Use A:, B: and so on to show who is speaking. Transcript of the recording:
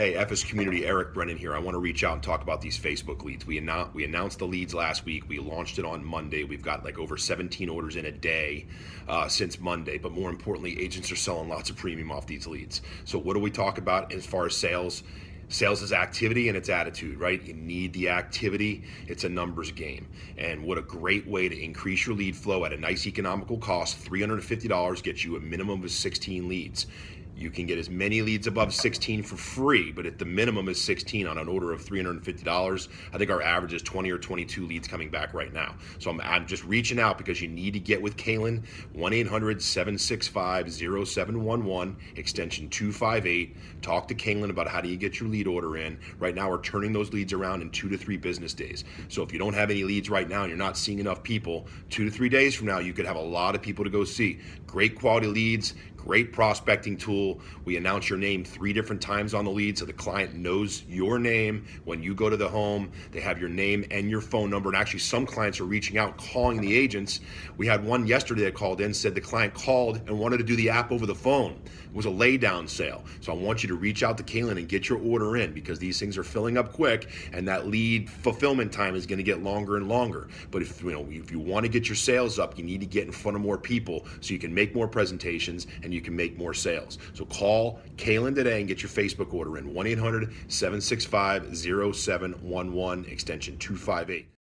A: Hey, EFES Community, Eric Brennan here. I want to reach out and talk about these Facebook leads. We, annou- we announced the leads last week. We launched it on Monday. We've got like over 17 orders in a day uh, since Monday. But more importantly, agents are selling lots of premium off these leads. So, what do we talk about as far as sales? Sales is activity and it's attitude, right? You need the activity. It's a numbers game. And what a great way to increase your lead flow at a nice economical cost. $350 gets you a minimum of 16 leads. You can get as many leads above 16 for free, but at the minimum is 16 on an order of $350. I think our average is 20 or 22 leads coming back right now. So I'm, I'm just reaching out because you need to get with Kaylin, 1 800 765 0711, extension 258. Talk to Kaylin about how do you get your lead order in. Right now, we're turning those leads around in two to three business days. So if you don't have any leads right now and you're not seeing enough people, two to three days from now, you could have a lot of people to go see. Great quality leads, great prospecting tool. We announce your name three different times on the lead so the client knows your name when you go to the home. They have your name and your phone number. And actually, some clients are reaching out, calling the agents. We had one yesterday that called in, said the client called and wanted to do the app over the phone. It was a lay down sale. So I want you to reach out to Kaylin and get your order in because these things are filling up quick and that lead fulfillment time is going to get longer and longer. But if you know if you want to get your sales up, you need to get in front of more people so you can make more presentations and you can make more sales. So call Kaylin today and get your Facebook order in 1 800 765 0711 extension 258.